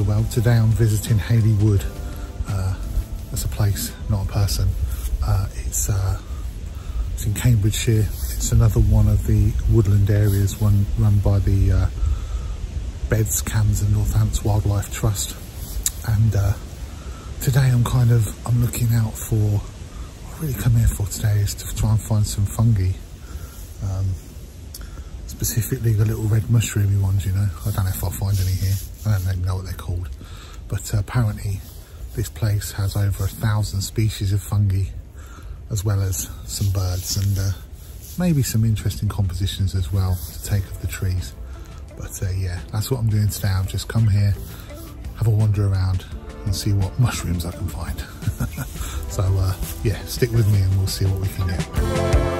well. Today I'm visiting Hayley Wood. Uh, that's a place, not a person. Uh, it's, uh, it's in Cambridgeshire. It's another one of the woodland areas one, run by the uh, Beds, Cambs and Northants Wildlife Trust. And uh, today I'm kind of, I'm looking out for, what I really come here for today is to try and find some fungi. Um, specifically the little red mushroomy ones, you know. I don't know if I'll find any here. I don't even know what they're called. But uh, apparently this place has over a thousand species of fungi as well as some birds and uh, maybe some interesting compositions as well to take of the trees. But uh, yeah, that's what I'm doing today. I've just come here, have a wander around and see what mushrooms I can find. so uh, yeah, stick with me and we'll see what we can get.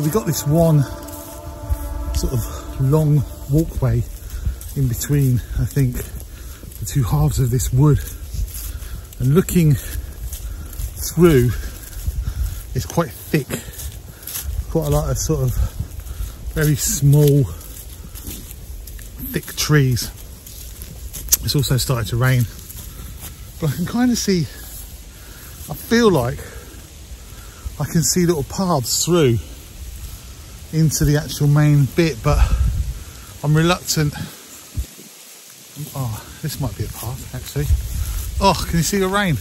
We got this one sort of long walkway in between, I think, the two halves of this wood. And looking through, it's quite thick. Quite a lot of sort of very small, thick trees. It's also started to rain. But I can kind of see, I feel like I can see little paths through into the actual main bit, but I'm reluctant. Oh, this might be a path actually. Oh, can you see the rain?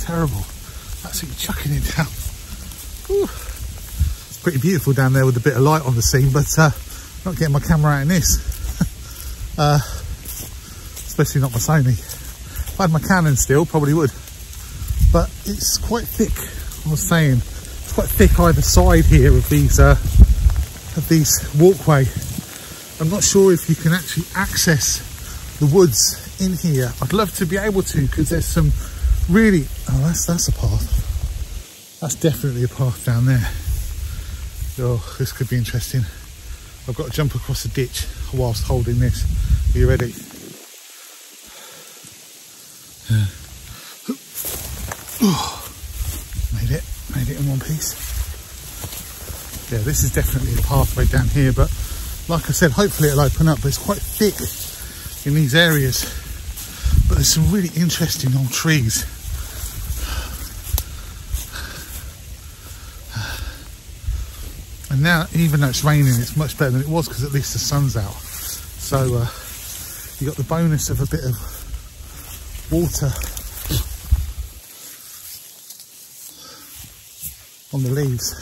Terrible. Absolutely chucking it down. It's pretty beautiful down there with a bit of light on the scene, but uh, not getting my camera out in this. uh, especially not my Sony. If I had my Canon still, probably would. But it's quite thick, I was saying quite thick either side here of these uh, of these walkway. I'm not sure if you can actually access the woods in here. I'd love to be able to because there's some really oh that's that's a path. That's definitely a path down there. Oh, this could be interesting. I've got to jump across a ditch whilst holding this. Are you ready? Oh made it one piece. Yeah, this is definitely a pathway down here, but like I said, hopefully it'll open up, but it's quite thick in these areas. But there's some really interesting old trees. And now, even though it's raining, it's much better than it was because at least the sun's out. So uh, you got the bonus of a bit of water on the leaves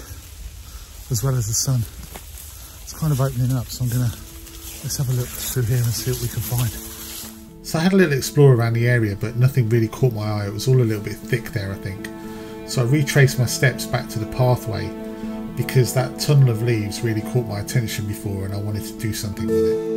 as well as the sun. It's kind of opening up, so I'm gonna, let's have a look through here and see what we can find. So I had a little explore around the area, but nothing really caught my eye. It was all a little bit thick there, I think. So I retraced my steps back to the pathway because that tunnel of leaves really caught my attention before and I wanted to do something with it.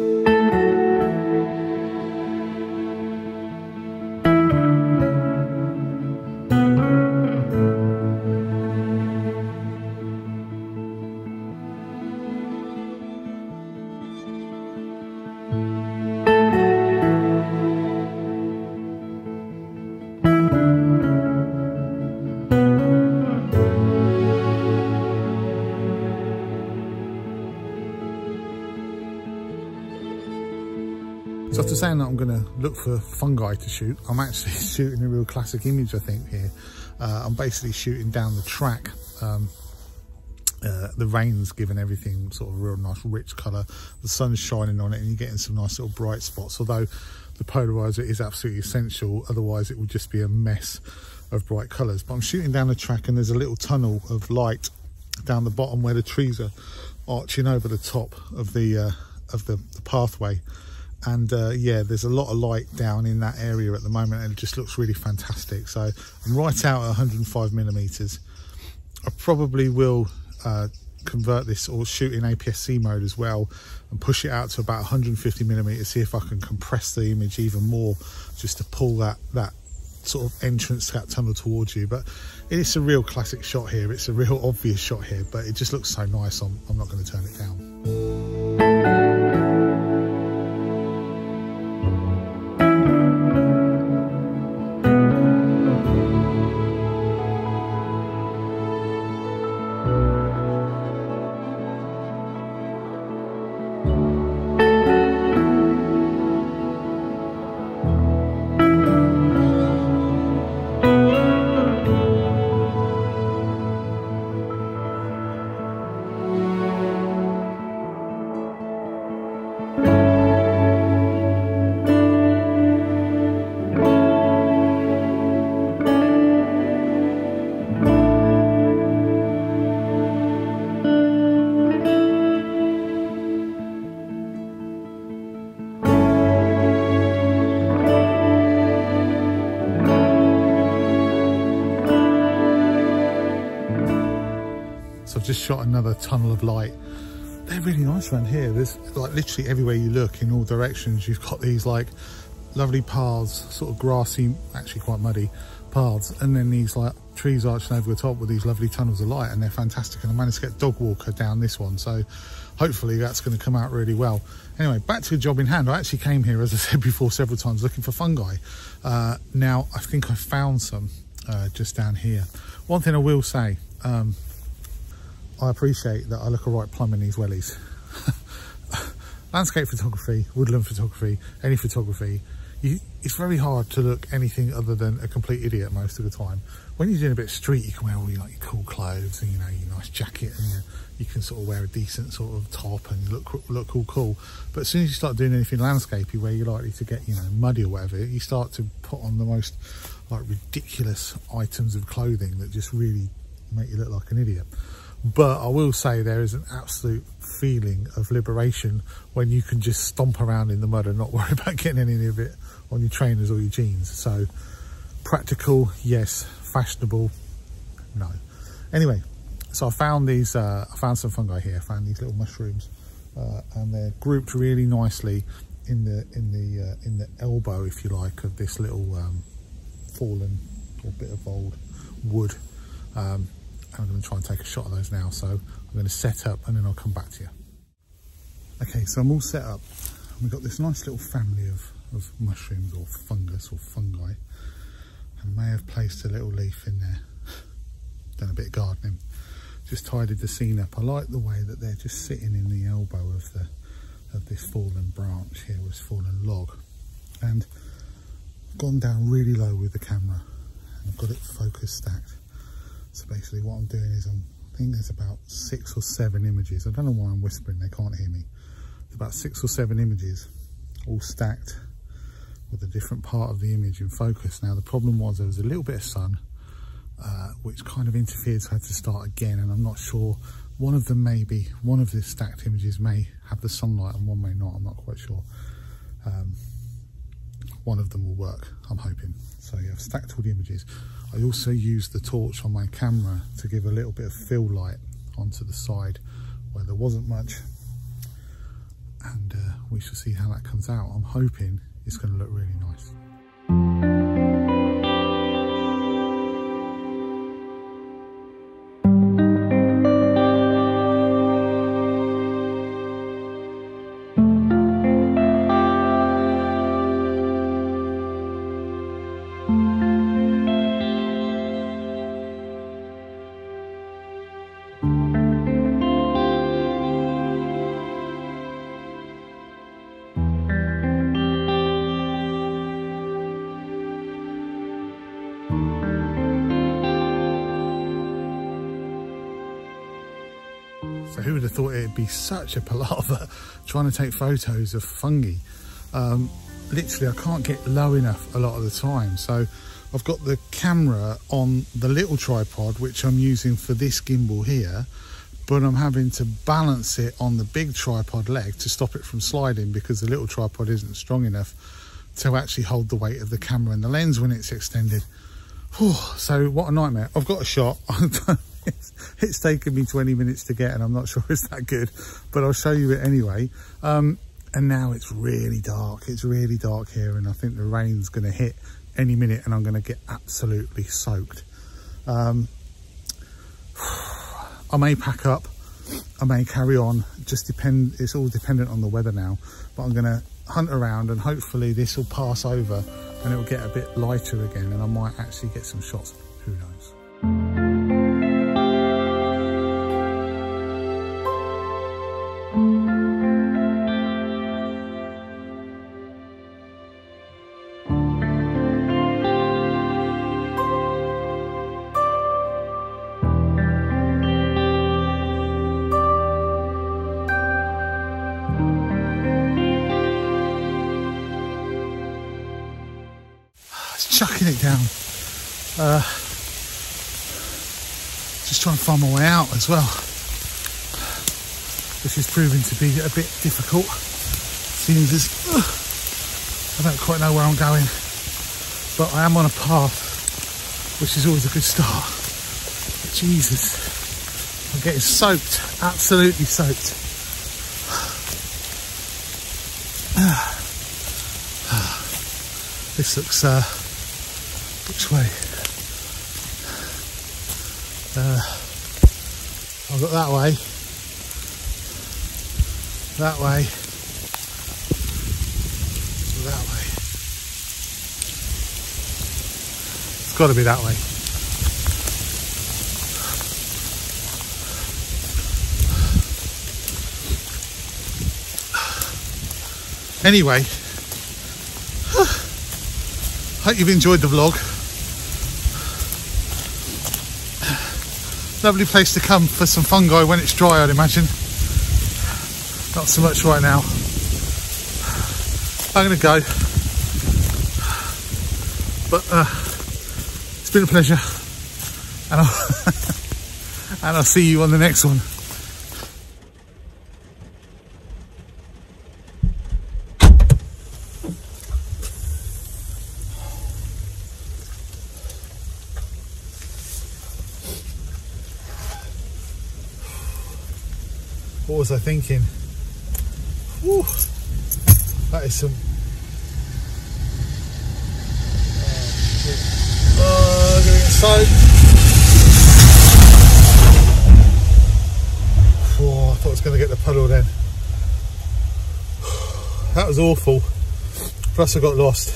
So after saying that I'm going to look for fungi to shoot, I'm actually shooting a real classic image, I think, here. Uh, I'm basically shooting down the track. Um, uh, the rain's given everything sort of a real nice rich colour. The sun's shining on it and you're getting some nice little bright spots. Although the polarizer is absolutely essential, otherwise it would just be a mess of bright colours. But I'm shooting down the track and there's a little tunnel of light down the bottom where the trees are arching over the top of the uh, of the, the pathway and uh, yeah there's a lot of light down in that area at the moment and it just looks really fantastic so I'm right out at 105 millimeters I probably will uh, convert this or shoot in APS-C mode as well and push it out to about 150 millimeters, see if I can compress the image even more just to pull that, that sort of entrance to that tunnel towards you. But it's a real classic shot here. It's a real obvious shot here, but it just looks so nice. I'm, I'm not going to turn it down. Just shot another tunnel of light. They're really nice around here. There's like literally everywhere you look in all directions, you've got these like lovely paths, sort of grassy, actually quite muddy paths. And then these like trees arching over the top with these lovely tunnels of light and they're fantastic. And I managed to get dog walker down this one. So hopefully that's going to come out really well. Anyway, back to the job in hand. I actually came here, as I said before, several times looking for fungi. Uh, now I think I found some uh, just down here. One thing I will say, um, I appreciate that I look a right plum in these wellies. Landscape photography, woodland photography, any photography, you, it's very hard to look anything other than a complete idiot most of the time. When you're doing a bit of street, you can wear all your, like, your cool clothes and, you know, your nice jacket and you, can sort of wear a decent sort of top and look look all cool. But as soon as you start doing anything landscapey where you're likely to get, you know, muddy or whatever, you start to put on the most like ridiculous items of clothing that just really make you look like an idiot. But I will say there is an absolute feeling of liberation when you can just stomp around in the mud and not worry about getting any of it on your trainers or your jeans. So practical, yes. Fashionable, no. Anyway, so I found these, uh, I found some fungi here. I found these little mushrooms uh, and they're grouped really nicely in the in the uh, in the elbow, if you like, of this little um, fallen or bit of old wood. Um, I'm going to try and take a shot of those now. So I'm going to set up and then I'll come back to you. Okay, so I'm all set up. We've got this nice little family of, of mushrooms or fungus or fungi. I may have placed a little leaf in there. Done a bit of gardening. Just tidied the scene up. I like the way that they're just sitting in the elbow of the of this fallen branch here, this fallen log. And I've gone down really low with the camera and I've got it focus stacked so basically what I'm doing is I'm, I think there's about six or seven images. I don't know why I'm whispering, they can't hear me. It's about six or seven images all stacked with a different part of the image in focus. Now the problem was there was a little bit of sun uh, which kind of interfered so I had to start again and I'm not sure one of them may be one of the stacked images may have the sunlight and one may not I'm not quite sure um, one of them will work I'm hoping so yeah I've stacked all the images I also used the torch on my camera to give a little bit of fill light onto the side where there wasn't much and uh, we shall see how that comes out. I'm hoping it's going to look really nice. So who would have thought it'd be such a palaver trying to take photos of fungi? Um, literally, I can't get low enough a lot of the time. So I've got the camera on the little tripod, which I'm using for this gimbal here, but I'm having to balance it on the big tripod leg to stop it from sliding because the little tripod isn't strong enough to actually hold the weight of the camera and the lens when it's extended. Whew, so what a nightmare. I've got a shot. it's taken me 20 minutes to get and I'm not sure it's that good, but I'll show you it anyway. Um, and now it's really dark. It's really dark here and I think the rain's going to hit any minute and I'm going to get absolutely soaked. Um, I may pack up, I may carry on, just depend, it's all dependent on the weather now, but I'm going to hunt around and hopefully this will pass over and it will get a bit lighter again and I might actually get some shots, who knows. Chucking it down. Uh, just trying to find my way out as well. This is proving to be a bit difficult. Seems as uh, I don't quite know where I'm going, but I am on a path, which is always a good start. Jesus, I'm getting soaked, absolutely soaked. This looks uh, which way? Uh, I've got that way, that way, that way. It's got to be that way. Anyway, hope you've enjoyed the vlog. Lovely place to come for some fungi when it's dry, I'd imagine. Not so much right now. I'm going to go. But uh, it's been a pleasure. And I'll, and I'll see you on the next one. I thinking? Whew. That is some. Oh, gonna get soaked. Oh, I thought I was going to get the puddle then. That was awful. Plus I got lost.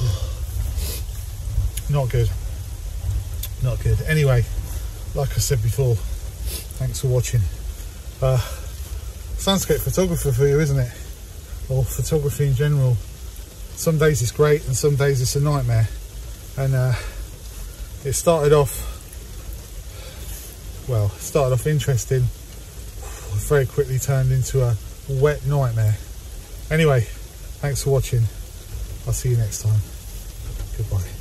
Not good. Not good. Anyway, like I said before, thanks for watching uh, landscape photographer for you, isn't it? Or photography in general. Some days it's great and some days it's a nightmare. And uh, it started off, well, started off interesting, very quickly turned into a wet nightmare. Anyway, thanks for watching. I'll see you next time.